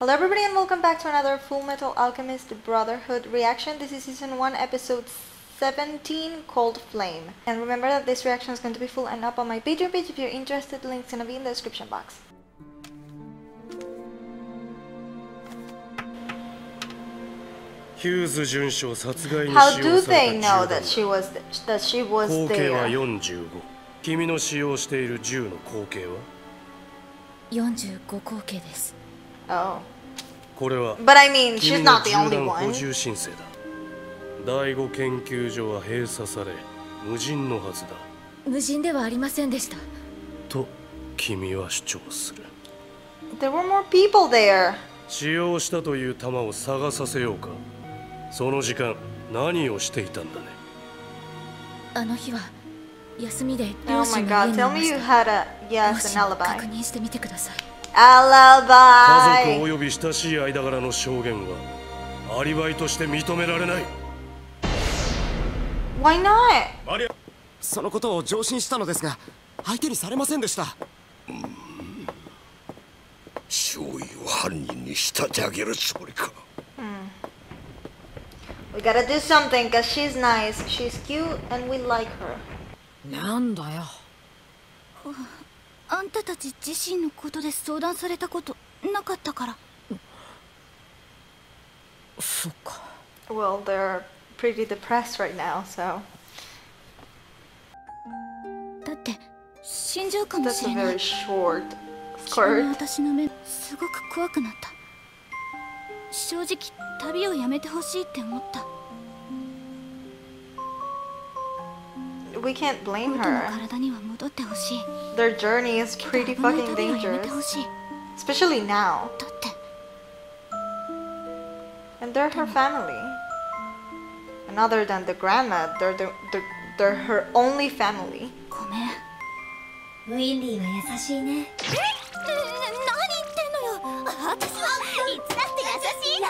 Hello everybody and welcome back to another Full Metal Alchemist Brotherhood reaction. This is season 1 episode 17 called Flame. And remember that this reaction is going to be full and up on my Patreon page if you're interested. Links gonna be in the description box. How do they know that she was that she was 口径は there? 45君の使用している銃の口径は45口径です Oh. これは But I mean, 君 she's の not the 銃 only 弾補 one. 充申請だ。第五研究所は閉鎖され無人のはずだ。無人ではありませんでした。と君は主張する。There were more people there. 使用したという弾を探させようか。その時間何をしていたんだね？あの日は休みで Oh 両親の god, 家にいました。両 yes, an 親確.認してみてください家族.及び親しい間柄の証言はアリバイとして認められない。Why not? そのことを上申したのですが相手にされませんでした。少尉を犯人に仕立て上げるつもりか。We gotta do something because she's nice, she's cute, and we like her. なんだよ あんたたち自身のことで相談されたことなかったから。そっか。Well, they're pretty depressed right now, so. だって死んじゃうかも that's し a れな very い short 急に skirt. 私の目すごく怖くなった。正直旅をやめてほしいって思った We can't blame 元の her. 体には戻ってほしい Their journey is pretty 危ない fucking 旅をやめて dangerous, ほしい especially now. だって And they're her family. And other than the grandma, they're the, the they're her only family. ごめんウィンリーは優しいねえな何言ってんのよ私はいつだって優しいの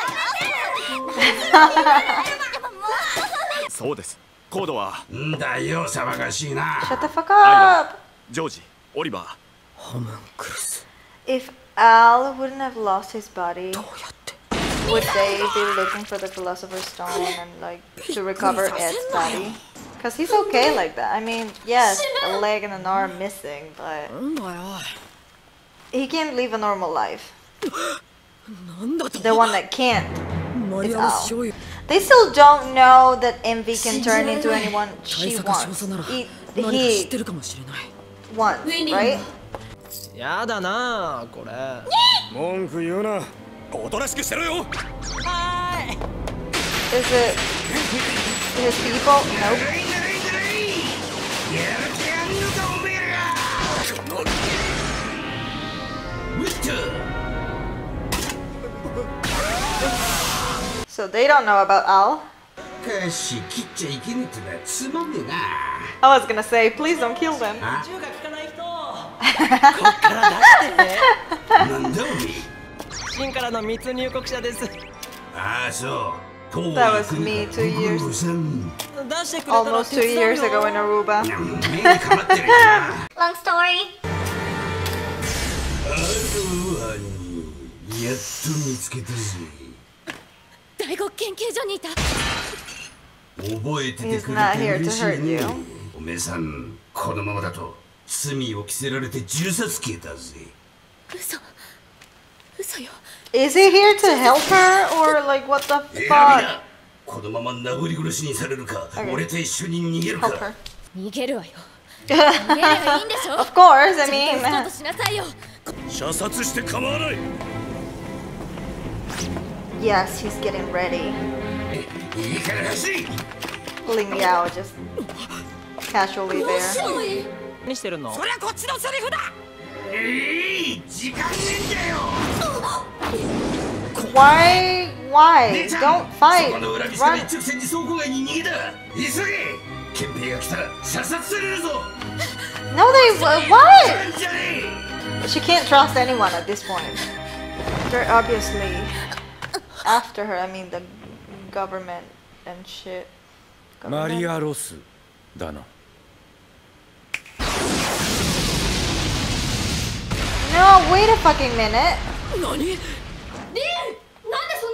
そうです コードはんだよ騒がしいな Shut the fuck アイ up! ラジョージオリバーホムンクルス If Al wouldn't have lost his body, どうやって would they be looking for the Philosopher's Stone and like to recover Ed's body? Cause he's okay like that. I mean, yes, a leg and an arm missing, but なんだよ he can't live a normal life. なんだと The one that can't. マリアの醤油 They still don't know that Envy can turn into anyone she wants. He, he wants, right? やだなこれ文句言うなおとなしくしてろよはーい Is it Is it people? Nope So they don't know about Al. I was gonna say, please don't kill them. that was me two years. Almost two years ago in Aruba. Long story. 第五研究所にいた覚えててくれて嬉しいね.おめえさんこのままだと罪を着せられて銃殺刑だぜ嘘嘘よ Is he here to help her or like what the fuck? このまま殴り殺しにされるか Okay. 俺と一緒に逃げるか.逃げるわよ 逃げればいいんでしょ Of course, I ちゃんと mean, スタートしなさいよ射殺して構わない yes, he's getting ready. いいから走り Ling Yao just casually there. 何してるのそりゃこっちのセリフだえい時間ねえんだよ Why? Why? 姉ちゃん Don't fight. そこの裏道から Run. 一直線に倉庫街に逃げた急げ憲兵が来たら射殺されるぞ No, they. wha- What? じゃね She can't trust anyone at this point. They're obviously after her, I mean the government and shit. Government? Maria Ross, Dana. No, wait a fucking minute.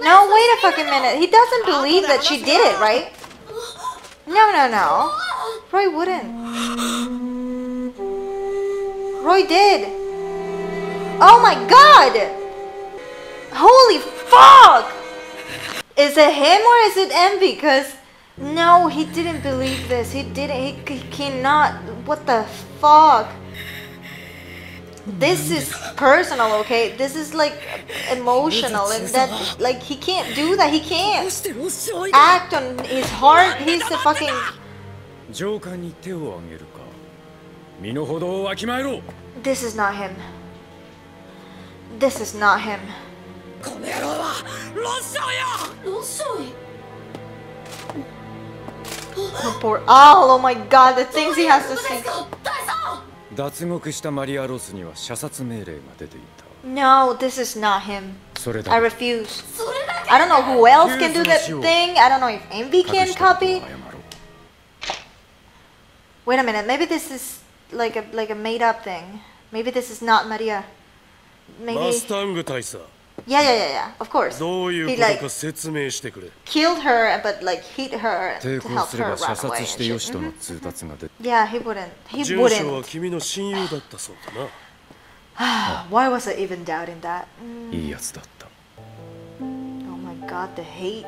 No, wait a fucking minute. He doesn't believe that she did it, right? No, no, no. Roy wouldn't. Roy did. Oh my god! Holy fuck! Is it him or is it Envy? Because no, he didn't believe this. He didn't. He, he cannot. What the fuck? This is personal, okay? This is like emotional, and that like he can't do that. He can't act on his heart. He's the fucking. 上官に手を挙げるか身の程をわきまえろ This is not him. This is not him. この野郎はロッショイよロッショイ Oh, poor Al. Oh my god, the things he has to say. 脱獄したマリア・ロスには射殺命令が出ていた No, this is not him. それ I だ refuse. I don't know who else can do that thing. I don't know if Envy 隠 can したことを copy. 謝ろう Wait a minute. Maybe this is like a like a made up thing. Maybe this is not Maria. マ Maybe. Yeah, yeah, yeah, yeah. Of course. どういう He こと like か説明してくれ killed her, but like hit her 抵 to 抗 help すれ her ば run 射 away. してよ.しとの Mhm. 通達が出 Yeah, he wouldn't. He ジュンショウは wouldn't. 君の親友だったそうだな Why was I even doubting that? Mm, いいやつだった Oh my god, the hate.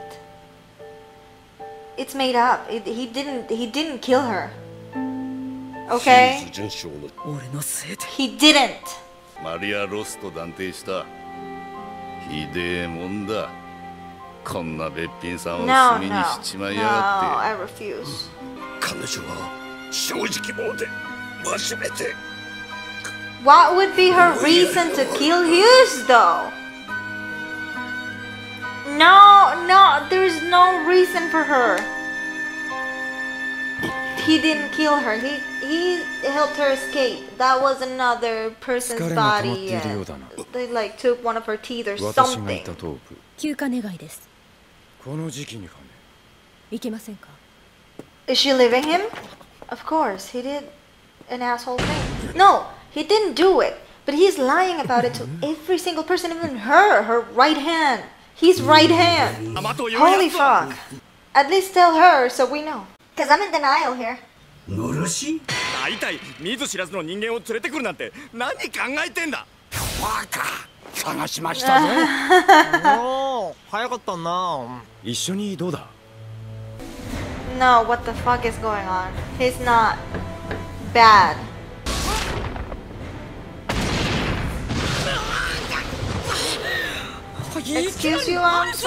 It's made up. It, he didn't. He didn't kill her. 清 Okay. 水純章の俺のせいで He didn't. マリア・ロスと断定したひでえもんだこんなべっぴんさんを No, 炭に no, しちまい no. やがっ I refuse. 彼女は正直者で真面目で What would be her reason to kill Hughes, though? No, no, there's no reason for her. He didn't kill her. He he helped her escape. That was another person's 疲れが溜まって body. いるよ and うだな they like took one of her teeth or 私が something. いた頭部休暇願いですこの時期にかねいけませんか Is she leaving him? Of course, he did an asshole thing. No, he didn't do it. But he's lying about it to every single person, even her, her right hand. His right hand. Holy fuck. At least tell her so we know. Because I'm in denial here. のろし大体見ず知らずの人間を連れてくるなんて何考えてんだバカ探しましたぜおお早かったな一緒にどうだ No, what the fuck is going on? He's not bad. Excuse you, 何す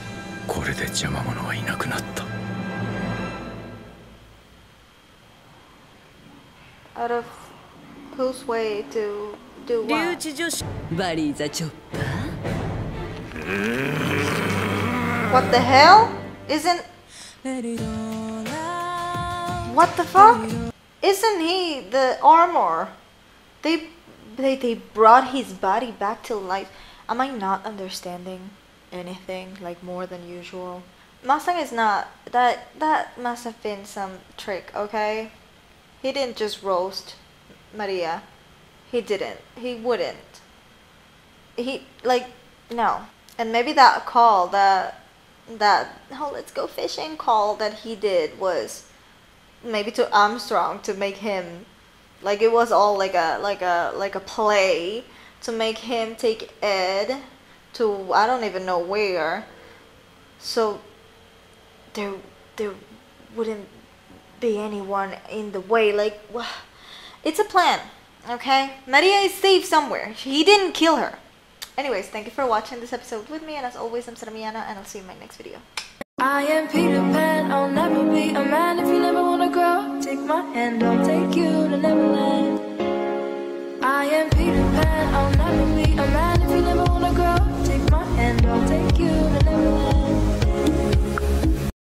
これで邪魔者はいなくなった Out of whose way to do 留 what? 置女子バリーザチョッパ What the hell? Isn't ー what the fuck? Isn't he the armor? They they they brought his body back to life. Am I not understanding Anything like more than usual? Mustang is not that that must have been some trick, okay? He didn't just roast Maria. He didn't. He wouldn't. He like no. And maybe that call that that oh let's go fishing call that he did was maybe to Armstrong to make him like it was all like a like a like a play to make him take Ed to I don't even know where. So there there wouldn't be anyone in the way like it's a plan, okay? Maria is safe somewhere. He didn't kill her. Anyways, thank you for watching this episode with me and as always I'm Sora Miyano and I'll see you in my next video. I am Peter Pan, I'll never be a man if you never wanna grow. Take my hand, I'll take you to Neverland. I am Peter Pan, I'll never be a man if you never wanna grow and I'll take you to the Neverland.